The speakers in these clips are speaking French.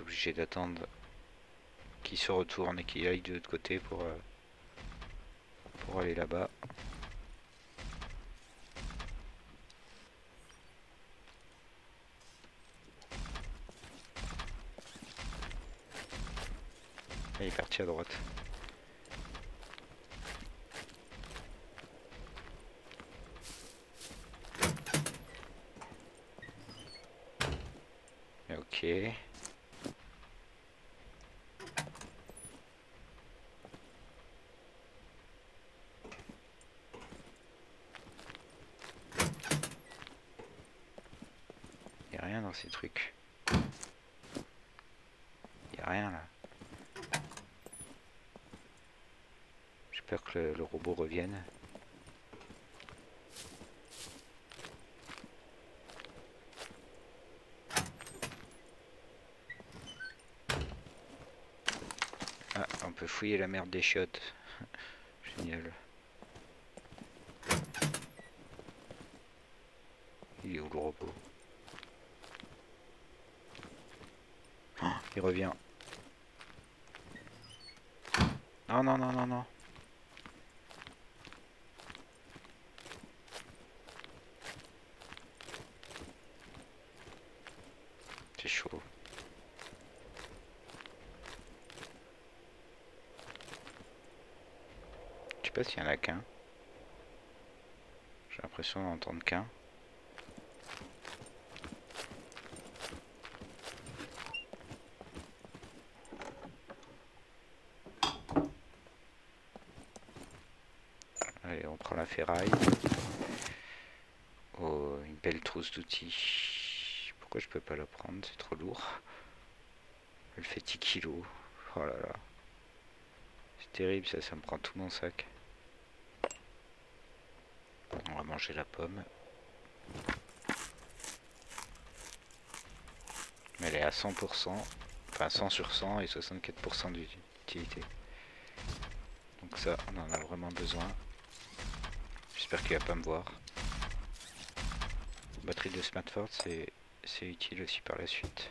obligé d'attendre qu'il se retourne et qu'il aille de l'autre côté pour, euh, pour aller là-bas. Il est parti à droite. Ok. Y a rien dans ces trucs. Y a rien là. J'ai peur que le, le Ah, on peut fouiller la merde des chiottes. Génial. Il est où le robot? Oh, Il revient. Non, non, non, non, non. C'est chaud. Je sais pas s'il y en a qu'un. J'ai l'impression d'entendre qu'un. Allez, on prend la ferraille. Oh, une belle trousse d'outils. Pourquoi je peux pas la prendre? C'est trop lourd. Elle fait 10 kilos. Oh là là. C'est terrible ça, ça me prend tout mon sac. On va la pomme. Mais elle est à 100%. Enfin 100 sur 100 et 64% d'utilité. Donc ça, on en a vraiment besoin. J'espère qu'il va pas me voir. Batterie de smartphone, c'est c'est utile aussi par la suite.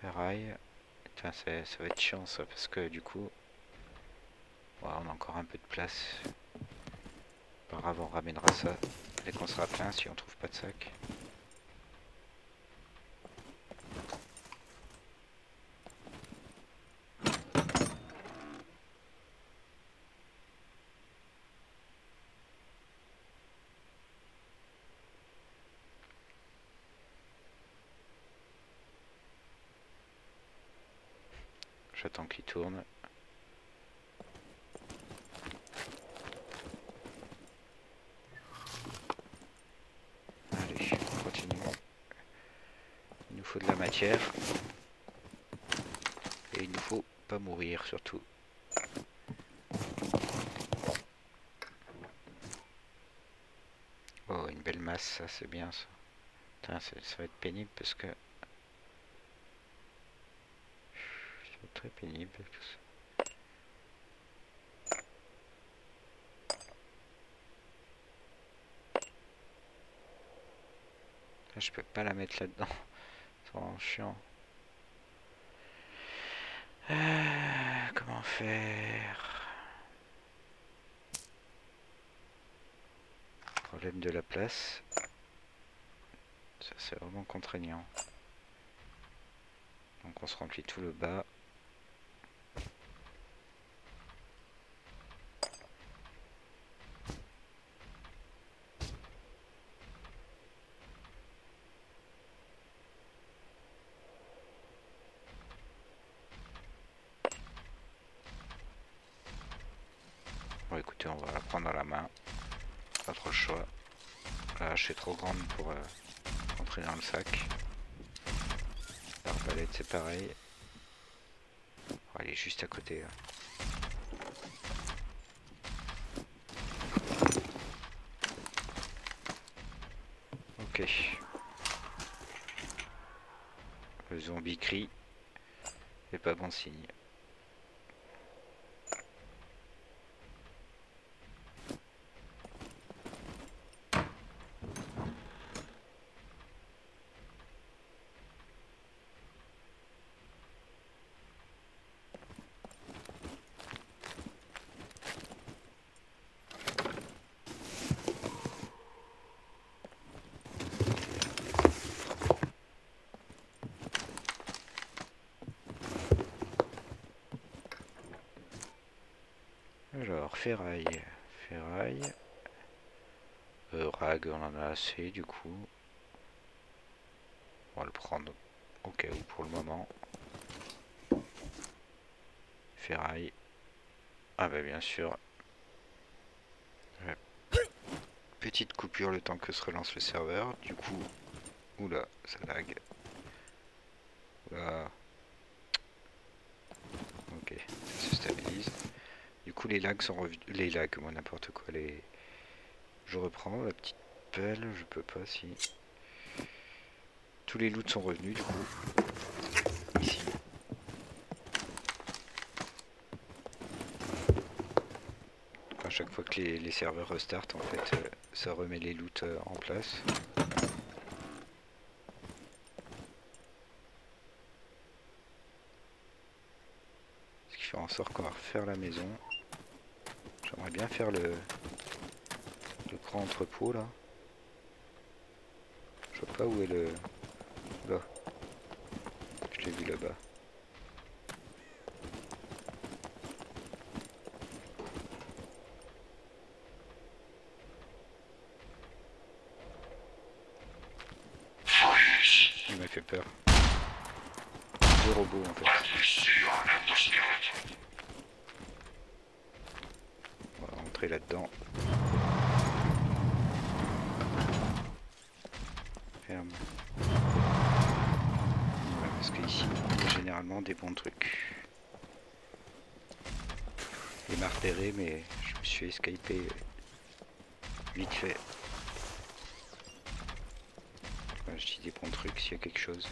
Ferraille. Ça, va être chiant ça, parce que du coup... on a encore un peu de place. Pas grave, on ramènera ça dès qu'on sera plein si on trouve pas de sac. J'attends qu'il tourne. Allez, continuons. Il nous faut de la matière. Et il nous faut pas mourir surtout. Oh, une belle masse, ça c'est bien ça. Ça ça va être pénible parce que... C'est très pénible tout ça. Ah, Je peux pas la mettre là-dedans. Chiant. Euh, comment faire? Problème de la place. Ça c'est vraiment contraignant. Donc on se remplit tout le bas. Bon écoutez, on va la prendre dans la main. Pas trop le choix. La hache est trop grande pour euh, entrer dans le sac. L'arbalète c'est pareil. Elle est juste à côté. là. Ok. Le zombie crie. C'est pas bon signe. ferraille. Ferraille. Euh, rag, on en a assez du coup. On va le prendre au cas où pour le moment. Ferraille. Ah bah bien sûr. Petite coupure le temps que se relance le serveur. Du coup, oula, ça lag. Oula. Ok, ça se stabilise. Du coup, les lags sont revenus. Les lags, moi n'importe quoi. Les... Je reprends la petite je peux pas si. Tous les loots sont revenus du coup. Ici. À chaque fois que les, serveurs restartent, en fait, euh, ça remet les loots euh, en place. Ce qui fait en sorte qu'on va refaire la maison. J'aimerais bien faire le, le grand entrepôt là. Je vois pas où est le... Là. Je l'ai vu là-bas. Il m'a fait peur. Deux robots en fait. On va rentrer là-dedans. Parce que ici, il y a généralement des bons trucs. Il m'a repéré, mais je me suis escapé vite fait. je dis des bons trucs s'il y a quelque chose.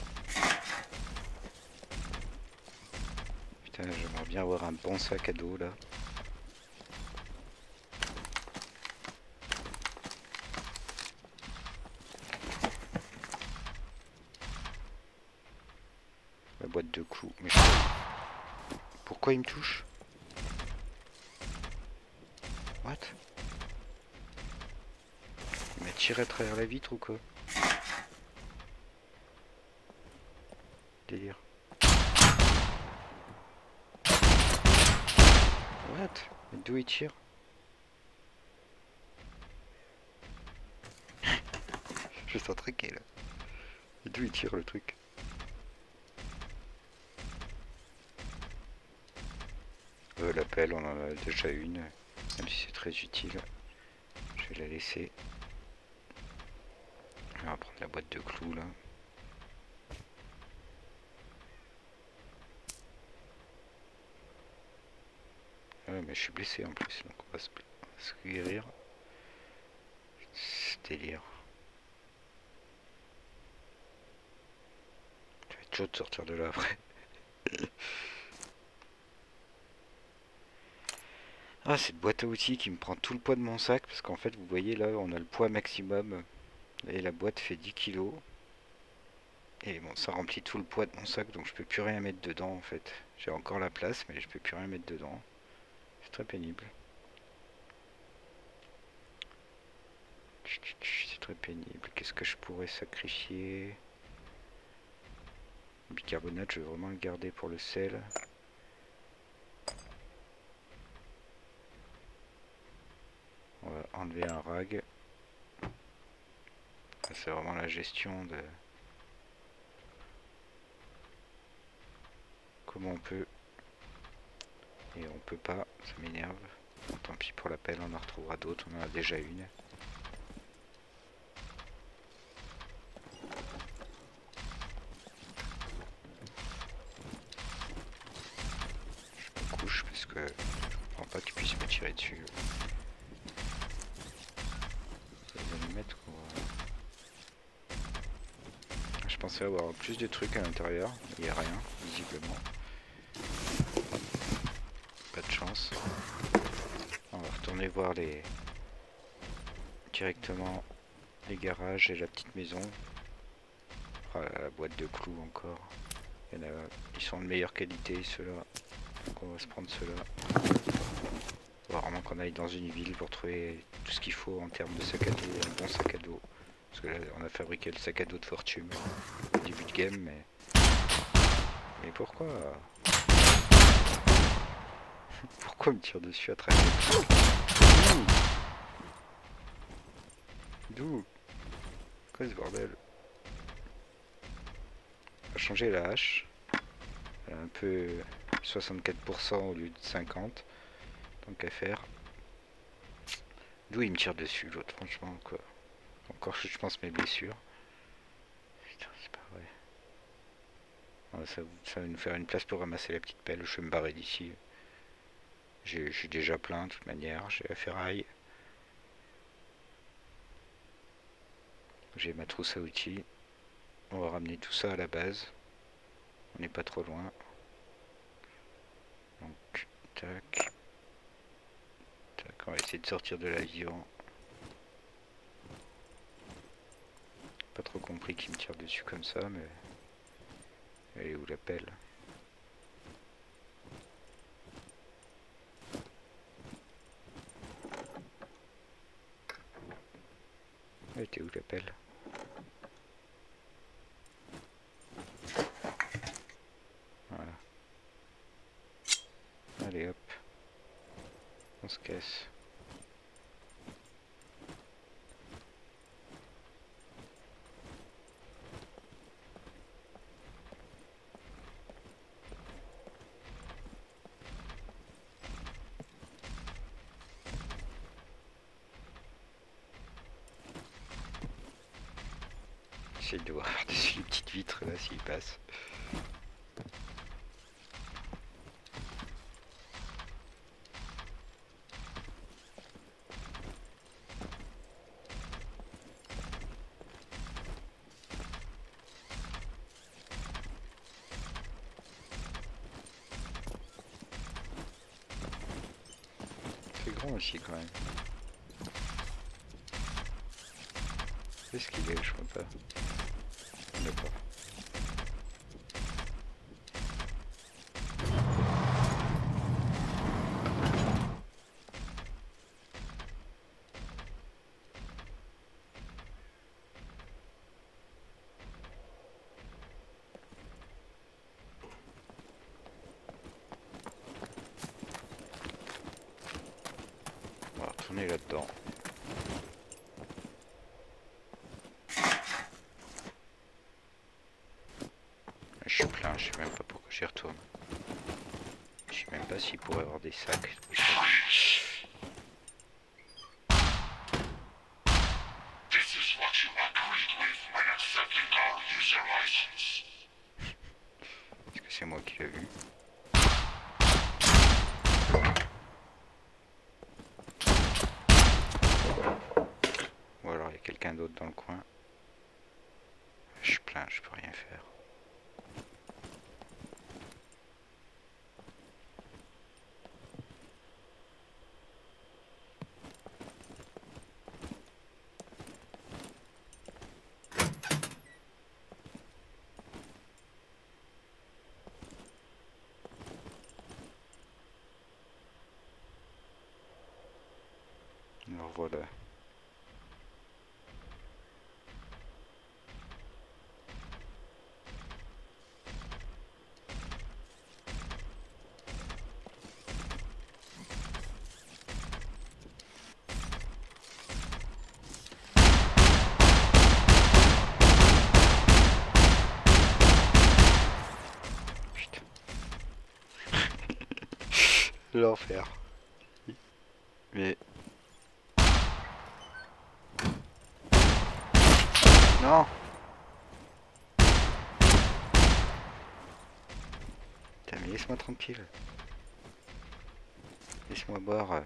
Putain, j'aimerais bien avoir un bon sac à dos là. Mais Pourquoi il me touche What Il m'a tiré à travers la vitre ou quoi Délire. What D'où il tire Je suis intrigué là. D'où il tire le truc on en a déjà une, même si c'est très utile. Je vais la laisser. On va prendre la boîte de clous là. mais je suis blessé en plus, donc on va se, guérir. C'est délire. Vais être chaud de sortir de là après. ah, cette boîte à outils qui me prend tout le poids de mon sac, parce qu'en fait, vous voyez là, on a le poids maximum, et la boîte fait 10 kg. Et bon, ça remplit tout le poids de mon sac, donc je peux plus rien mettre dedans en fait. J'ai encore la place, mais je peux plus rien mettre dedans très pénible. C'est très pénible. Qu'est-ce que je pourrais sacrifier? Le bicarbonate, je vais vraiment le garder pour le sel. On va enlever un rag. C'est vraiment la gestion de... Comment on peut et on peut pas, ça m'énerve. tant pis pour l'appel, on en retrouvera d'autres, on en a déjà une. Je me couche parce que je comprends pas qu'il puisse me tirer dessus. Je pensais plus de trucs à l'intérieur, il n'y a rien, visiblement chance. On va retourner voir les directement les garages et la petite maison. La boîte de clous encore. ils sont de meilleure qualité ceux-là. Donc on va se prendre ceux-là. vraiment qu'on aille dans une ville pour trouver tout ce qu'il faut en termes de sac à dos, un bon sac à dos. Parce que là on a fabriqué le sac à dos de fortune au début de game mais. Mais pourquoi? Pourquoi me tire dessus à travers D'où? Quoi ce bordel? On va changer la hache. Elle a un peu 64% au lieu de 50. Tant qu'à faire. D'où il me tire dessus l'autre franchement quoi? Encore je pense mes blessures. Putain c'est pas vrai. ça, ça, va nous faire une place pour ramasser la petite pelle. Je vais me barrer d'ici. J'ai déjà plein de toute manière. J'ai la ferraille. J'ai ma trousse à outils. On va ramener tout ça à la base. On n'est pas trop loin. Donc, tac. Tac, on va essayer de sortir de l'avion. Pas trop compris qu'il me tire dessus comme ça, mais... Elle est où la pelle Elle était où la pelle Allez hop. On se casse. J'essaie de voir par-dessus les petites vitres là s'il passe. ici quand même. Qu'est-ce qu'il est Je vois pas. D'accord. là-dedans. Je suis plein, je sais même pas pourquoi j'y retourne. Je sais même pas s'il pourrait avoir des sacs. Est-ce que c'est moi qui l'ai vu quelqu'un d'autre dans le coin. Je suis plein, je peux rien faire. Alors voilà. L'enfer. Mais... Non Putain mais laisse-moi tranquille. Laisse-moi boire. Euh.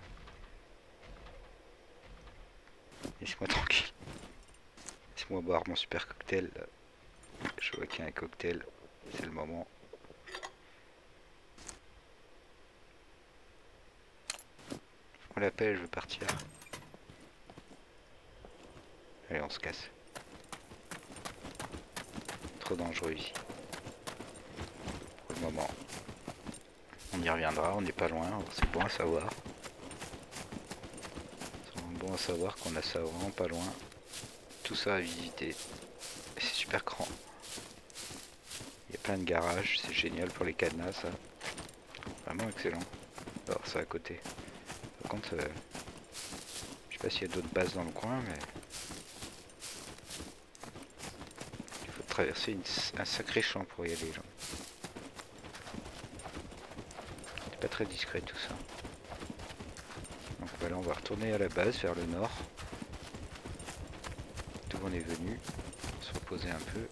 Laisse-moi tranquille. Laisse-moi boire mon super cocktail. Je vois qu'il y a un cocktail. C'est le moment. On l'appelle, je veux partir. Allez, on se casse. Trop dangereux ici. Pour le moment. On y reviendra, on n'est pas loin, c'est bon à savoir. C'est bon à savoir qu'on a ça vraiment pas loin. Tout ça à visiter. C'est super grand. Il y a plein de garages, c'est génial pour les cadenas ça. Vraiment excellent. Alors c'est à côté. Par contre, euh, je sais pas s'il y a d'autres bases dans le coin, mais traverser un sacré champ pour y aller. C'est pas très discret tout ça. Donc voilà, on va retourner à la base vers le nord. D'où on est venu. Se reposer un peu.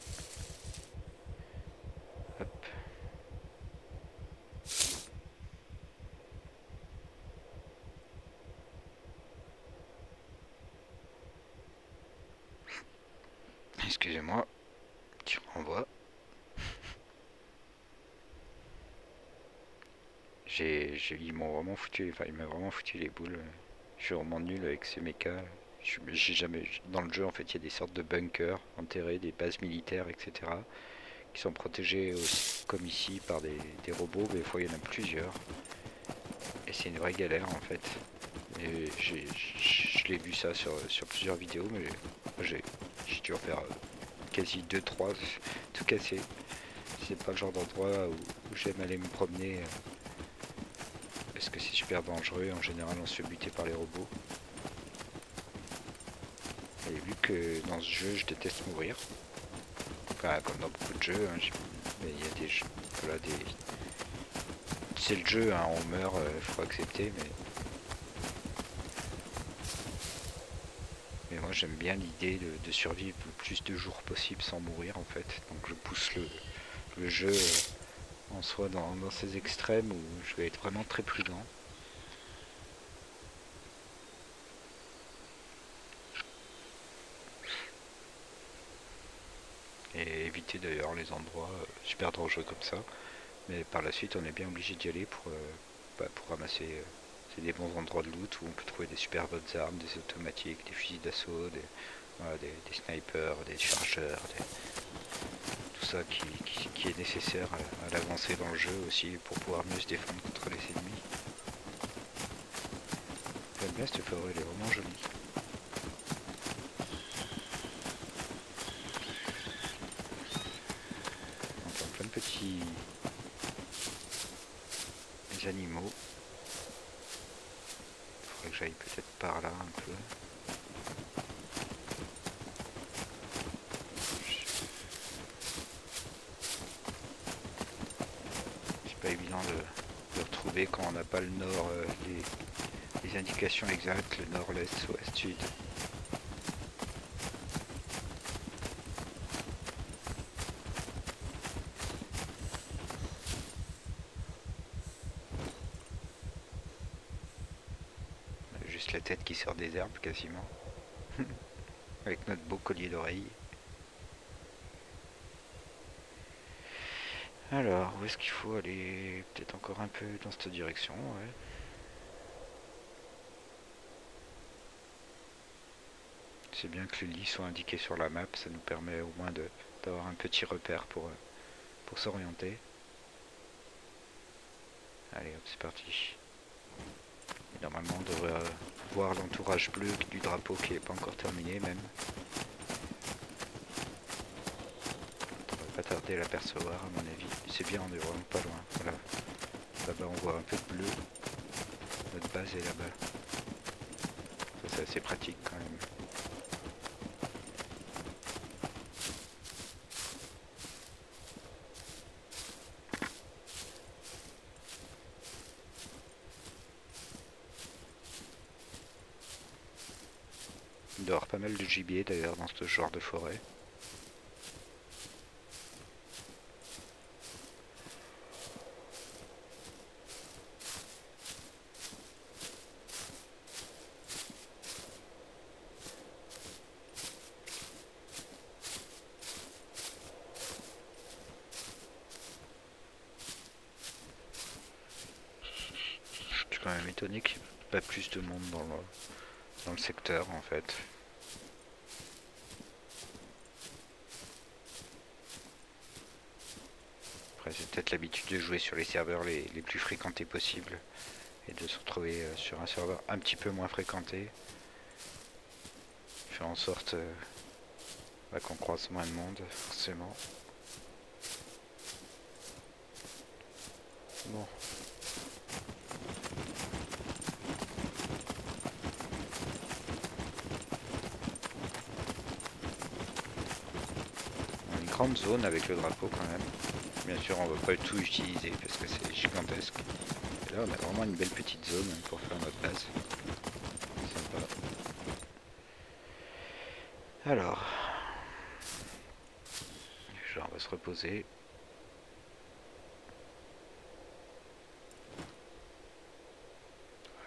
Excusez-moi, tu renvoies. J'ai, ils m'ont vraiment il m'a vraiment foutu les boules. Je suis vraiment nul avec ces mechas. Jamais, dans le jeu en fait il y a des sortes de bunkers enterrés, des bases militaires, etc. qui sont protégés comme ici par des, robots, mais des fois il y en a plusieurs. Et c'est une vraie galère en fait. Et je l'ai vu ça sur, sur plusieurs vidéos, mais j'ai dû en faire quasi 2-3, tout cassé. C'est pas le genre d'endroit où, j'aime aller me promener. Euh, parce que c'est super dangereux, en général on se fait buter par les robots. Et vu que dans ce jeu je déteste mourir, enfin comme dans beaucoup de jeux, hein, mais il y a des jeux, voilà, des... C'est le jeu, hein, on meurt, euh, faut accepter, mais moi j'aime bien l'idée de, survivre le plus de jours possible sans mourir en fait. Donc je pousse le, jeu euh, en soi dans, ces extrêmes où je vais être vraiment très prudent. Et éviter d'ailleurs les endroits euh, super dangereux comme ça. Mais par la suite on est bien obligé d'y aller pour, euh, bah, pour ramasser c'est des bons endroits de loot où on peut trouver des super bonnes armes, des automatiques, des fusils d'assaut, des, snipers, des chargeurs, tout ça qui, est nécessaire à, l'avancée dans le jeu aussi pour pouvoir mieux se défendre contre les ennemis. J'aime bien cette forêt, elle est vraiment jolie. On entend plein de petits animaux que j'aille peut-être par là un peu. C'est pas évident de, retrouver quand on n'a pas le nord, euh, les, les indications exactes, le nord, l'est, ouest, sud. la tête qui sort des herbes quasiment. Avec notre beau collier d'oreille. Alors, où est-ce qu'il faut aller? Peut-être encore un peu dans cette direction. C'est bien que les lits soient indiqués sur la map, ça nous permet au moins d'avoir un petit repère pour, pour s'orienter. Allez hop, c'est parti. Normalement on devrait euh, voir l'entourage bleu du drapeau qui n'est pas encore terminé même. On va pas tarder à l'apercevoir à mon avis. C'est bien, on est vraiment pas loin. Voilà. Là-bas on voit un peu de bleu. Notre base est là-bas. C'est assez pratique quand même. Il doit y avoir pas mal de gibier d'ailleurs dans ce genre de forêt. Je suis quand même étonné qu'il n'y ait pas plus de monde dans le, dans le secteur en fait. sur les serveurs les, les plus fréquentés possibles et de se retrouver euh, sur un serveur un petit peu moins fréquenté. Faire en sorte euh, bah, qu'on croise moins de monde, forcément. Bon. Une grande zone avec le drapeau quand même. Bien sûr, on va pas tout utiliser parce que c'est gigantesque. Là, on a vraiment une belle petite zone pour faire notre base. Sympa. Alors, on va se reposer.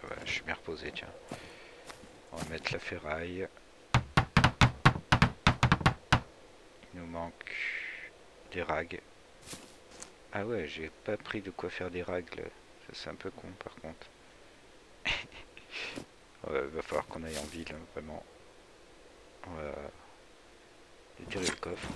Voilà, je suis bien reposé, tiens. On va mettre la ferraille. Il nous manque des rags. Ah ouais, j'ai pas pris de quoi faire des. Ça c'est un peu con par contre. ouais, va falloir qu'on aille en ville, hein, vraiment. On va déterrer le coffre.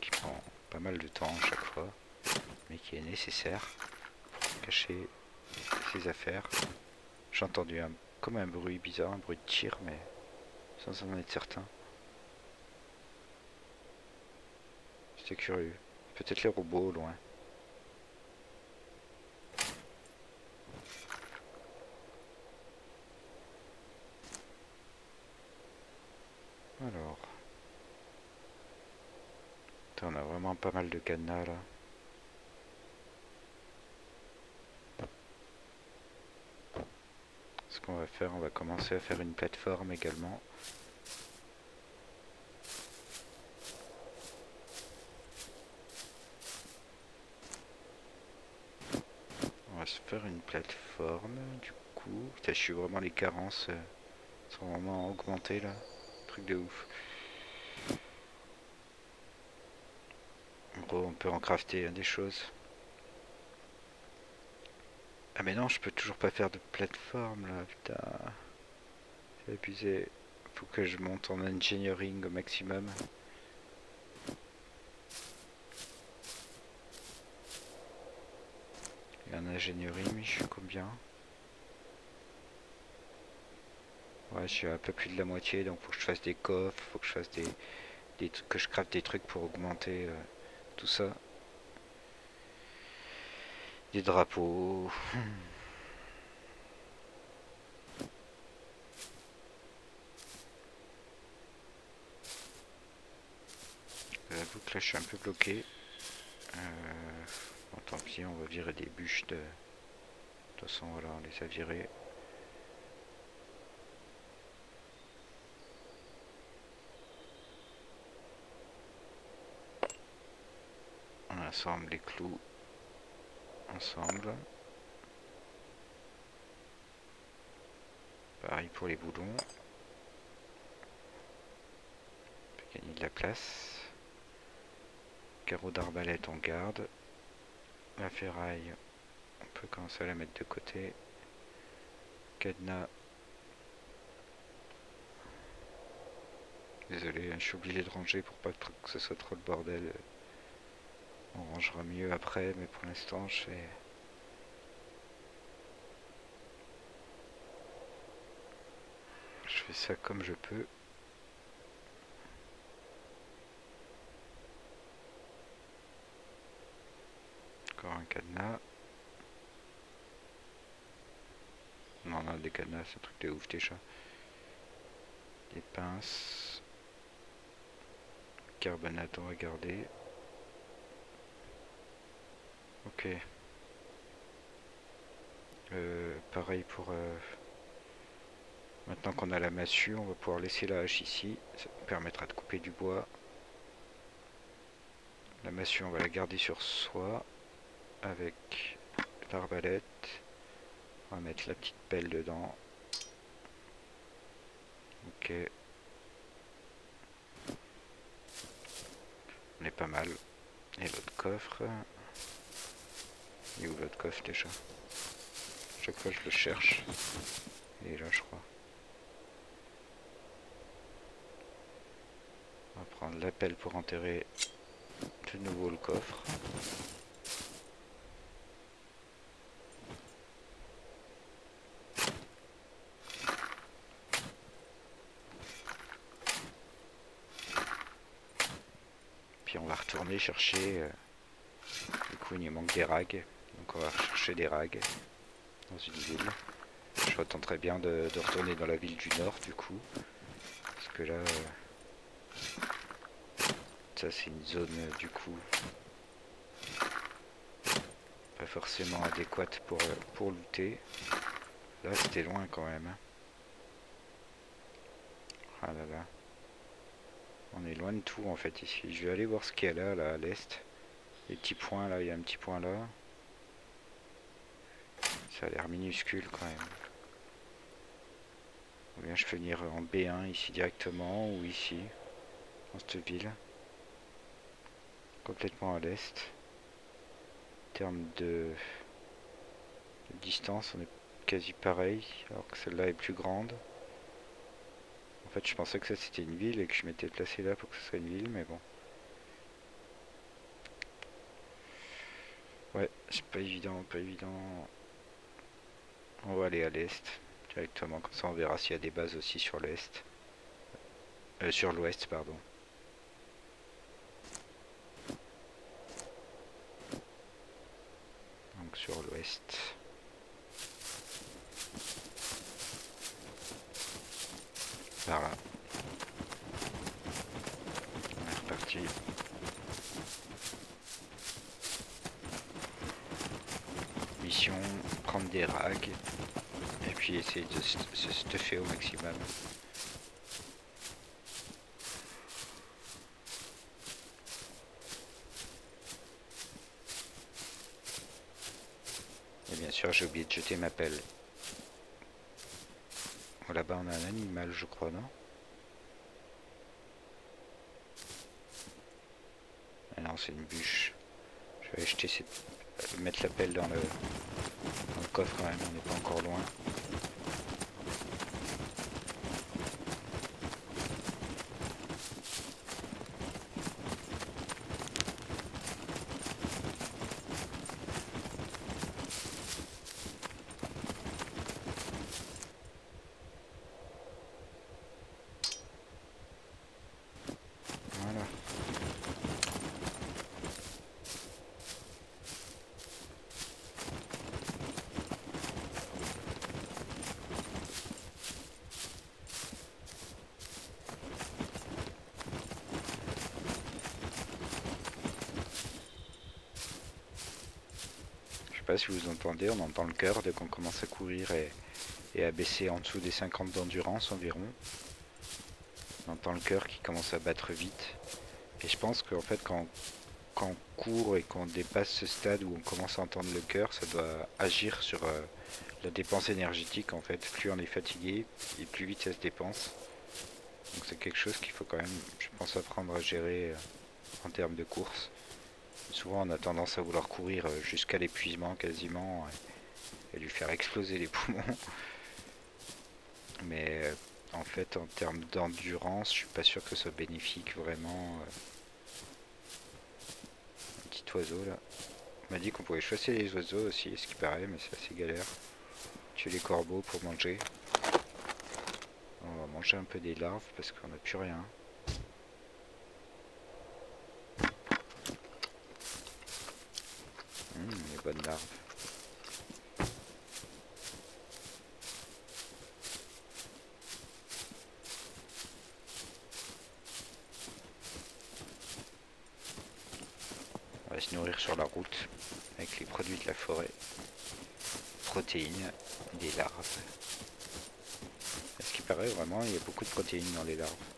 qui prend pas mal de temps à chaque fois, mais qui est nécessaire pour cacher J'ai entendu un, comme un bruit bizarre, un bruit de tir, mais sans en être certain. C'était curieux. Peut-être les robots au loin. Alors. On a vraiment pas mal de cadenas là. Ce va faire, on va commencer à faire une plateforme également. On va se faire une plateforme du coup. je suis vraiment les carences euh, sont vraiment augmentées là. Truc de ouf. on peut en crafter des choses. Ah mais non, je peux toujours pas faire de plateforme là, putain. C'est abusé. Faut que je monte en engineering au maximum. Et en ingénierie, je suis combien? Ouais, je suis à peu plus de la moitié, donc faut que je fasse des coffres, faut que je fasse des, des trucs, que je crafte des trucs pour augmenter. Euh, tout ça. Des drapeaux. Que là je suis un peu bloqué. Euh, bon, tant pis, on va virer des bûches de... Toute façon, voilà, on les a virées. ensemble les clous ensemble. Pareil pour les boulons. On peut gagner de la place. Carreau d'arbalète on garde. La ferraille, on peut commencer à la mettre de côté. Cadenas. Désolé, hein, je suis obligé de ranger pour pas que ce soit trop le bordel. On rangera mieux après, mais pour l'instant, je fais... Je fais ça comme je peux. Encore un cadenas. Non, non, des cadenas, c'est un truc de ouf déjà. Des pinces. Carbonate, on va garder. Ok. Euh, pareil pour... Euh, maintenant qu'on a la massue, on va pouvoir laisser la hache ici. Ça permettra de couper du bois. La massue, on va la garder sur soi. Avec l'arbalète. On va mettre la petite pelle dedans. Ok. On est pas mal. Et l'autre coffre. Il est où l'autre coffre déjà Chaque fois je le cherche. Il est là je crois. On va prendre l'appel pour enterrer de nouveau le coffre. Puis on va retourner chercher... Euh, du coup il nous manque des rags. Donc on va chercher des rags dans une ville. Je retenterai bien de, retourner dans la ville du nord du coup. Parce que là... Euh, ça c'est une zone euh, du coup pas forcément adéquate pour, pour looter. Là c'était loin quand même. Ah là là. On est loin de tout en fait ici. Je vais aller voir ce qu'il y a là, là à l'est. Les petits points là, il y a un petit point là. Ça a l'air minuscule quand même. Ou bien je peux venir en B1 ici directement ou ici, dans cette ville. Complètement à l'est. En termes de... de distance, on est quasi pareil, alors que celle-là est plus grande. En fait, je pensais que ça c'était une ville et que je m'étais placé là pour que ce soit une ville, mais bon. Ouais, c'est pas évident, pas évident. On va aller à l'est directement, comme ça on verra s'il y a des bases aussi sur l'est. Euh, sur l'ouest, pardon. Donc sur l'ouest. Par là. On est reparti. Mission, prendre des rags et puis de se stuffer au maximum. Et bien sûr j'ai oublié de jeter ma pelle. Là-bas on a un animal je crois non? Ah non c'est une bûche. Je vais acheter cette... mettre la pelle dans le coffre quand même, on n'est pas encore loin. Pas si vous entendez, on entend le cœur dès qu'on commence à courir et, à baisser en dessous des 50 d'endurance environ. On entend le cœur qui commence à battre vite. Et je pense qu'en fait quand, on court et qu'on dépasse ce stade où on commence à entendre le cœur, ça doit agir sur euh, la dépense énergétique en fait. Plus on est fatigué et plus vite ça se dépense. Donc c'est quelque chose qu'il faut quand même, je pense, apprendre à gérer euh, en termes de course. Souvent on a tendance à vouloir courir euh, jusqu'à l'épuisement quasiment et, lui faire exploser les poumons. Mais euh, en fait en termes d'endurance, je suis pas sûr que ce soit bénéfique vraiment. Euh. Un petit oiseau là. On m'a dit qu'on pouvait chasser les oiseaux aussi, ce qui paraît, mais c'est assez galère. Tuer les corbeaux pour manger. On va manger un peu des larves parce qu'on n'a plus rien. Bonne. On va se nourrir sur la route avec les produits de la forêt. Protéines, des larves. ce qui paraît vraiment, il y a beaucoup de protéines dans les larves.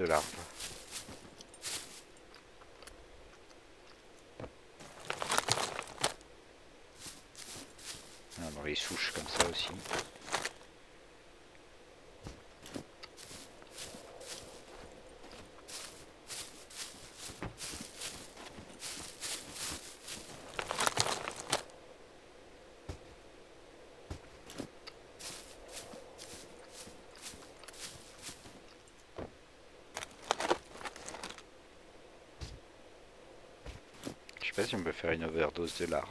De l'arbre. Si on peut faire une overdose de larves.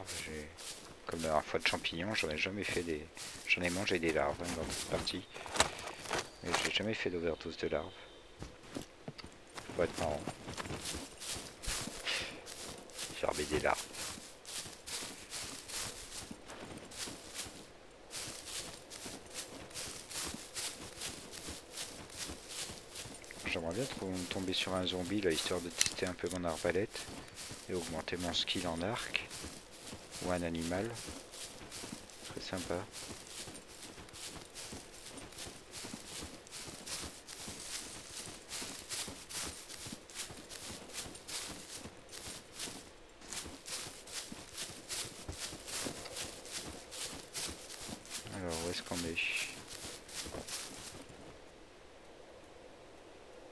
Comme la dernière fois de champignons, j'en ai jamais fait des. J'en ai mangé des larves hein, dans cette partie. Mais j'ai jamais fait d'overdose de larves. Ça va être marrant. Gerber des larves. J'aimerais bien tomber sur un zombie là histoire de tester un peu mon arbalète et augmenter mon skill en arc ou un animal. Très sympa. Alors où est-ce qu'on est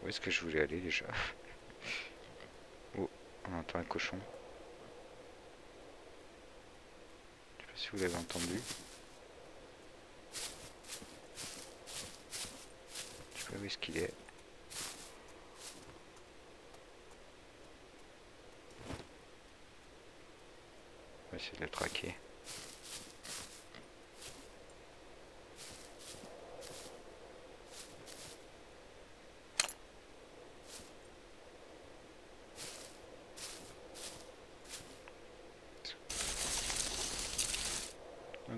Où est-ce que je voulais aller déjà Oh, on entend un cochon. Je sais pas si vous l'avez entendu. Je sais pas où est-ce qu'il est. On va essayer de le traquer.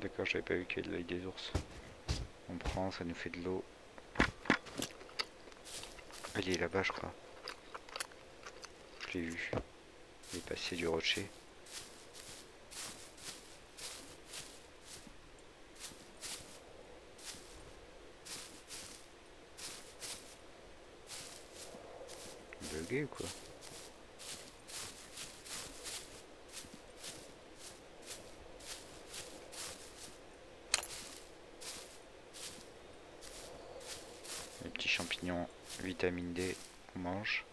d'accord, j'avais pas y avait de l'œil des ours. On prend, ça nous fait de l'eau. Il est là-bas, je crois. Je l'ai vu. Il est passé du rocher. Bugué ou quoi Les petits champignons vitamine D, on mange.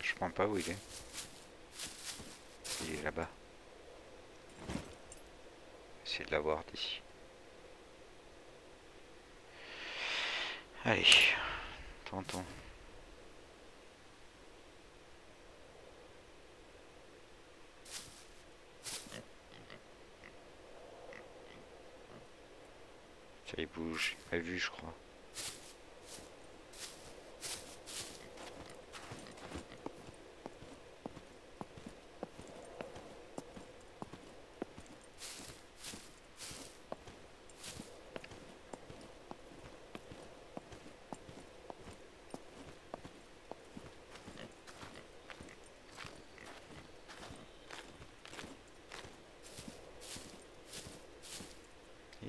Je comprends pas où il est. Il est là-bas. Essayer de l'avoir d'ici. Allez, tentons. Ça il bouge, il m'a vu je crois.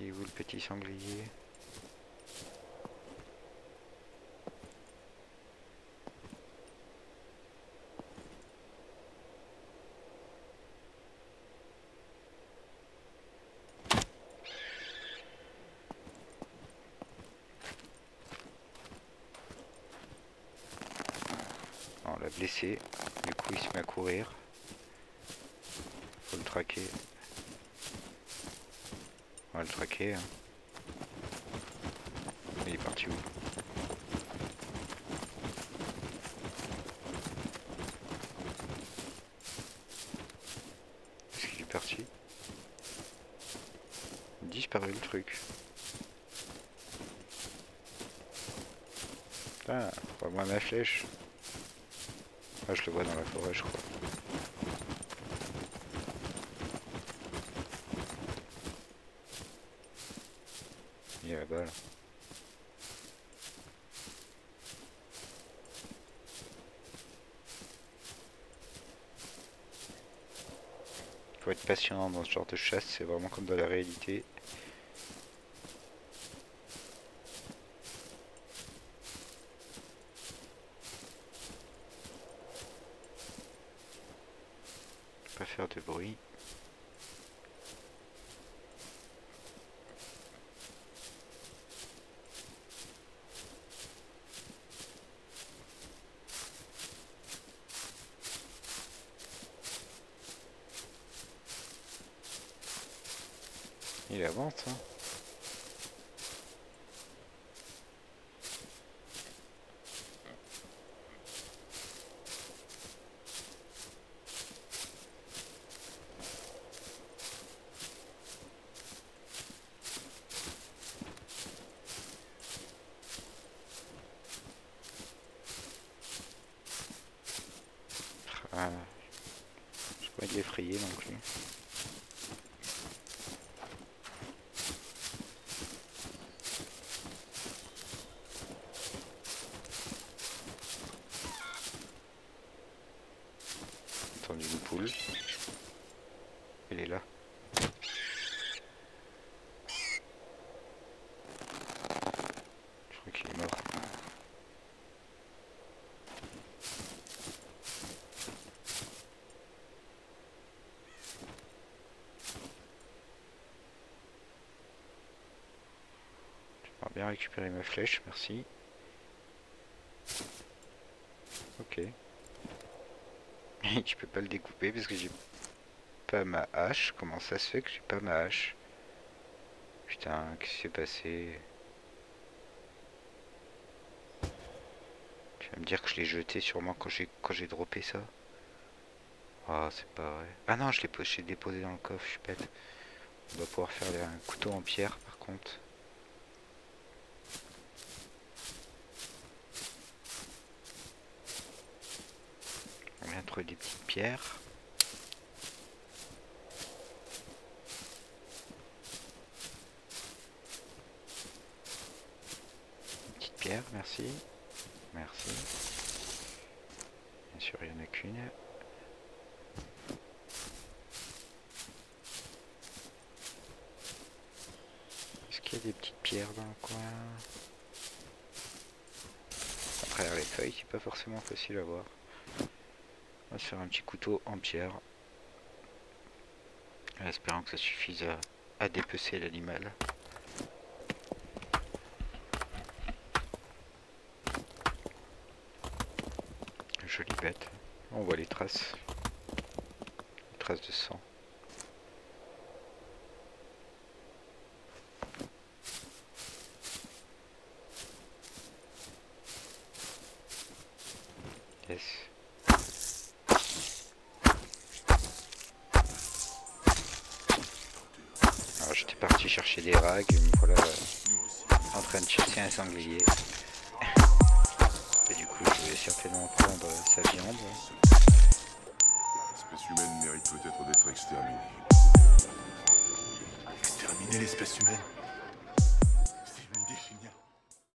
Il est où le petit On l'a blessé, du coup il se met à courir. Faut le traquer. On va le traquer. hein. Est-ce qu'il est parti Disparu le truc. Putain, vois-moi ma flèche. Ah, je le vois dans la forêt, je crois. Il est là-bas, là. Être patient dans ce genre de chasse, c'est vraiment comme dans la réalité. faire de bruit. Il avance, hein. Ah, je pas l'effrayer non plus. Elle est là. Je crois qu'il est mort. J'aimerais bien récupérer ma flèche, merci. Ok. Je peux pas le découper parce que j'ai pas ma hache. Comment ça se fait que j'ai pas ma hache? Putain, qu'est-ce qui s'est passé? Tu vas me dire que je l'ai jeté sûrement quand j'ai quand j'ai droppé ça. Ah, c'est pas vrai. Ah non, je l'ai déposé dans le coffre, je suis bête. On va pouvoir faire un couteau en pierre par contre. On vient des petites pierres. Une petite pierre, merci. Merci. Bien sûr, il n'y en a qu'une. Est-ce qu'il y a des petites pierres dans le coin? Travers les feuilles, c'est pas forcément facile à voir. On va se faire un petit couteau en pierre. En espérant que ça suffise à, à dépecer l'animal. Jolie bête. On voit les traces. Les traces de sang.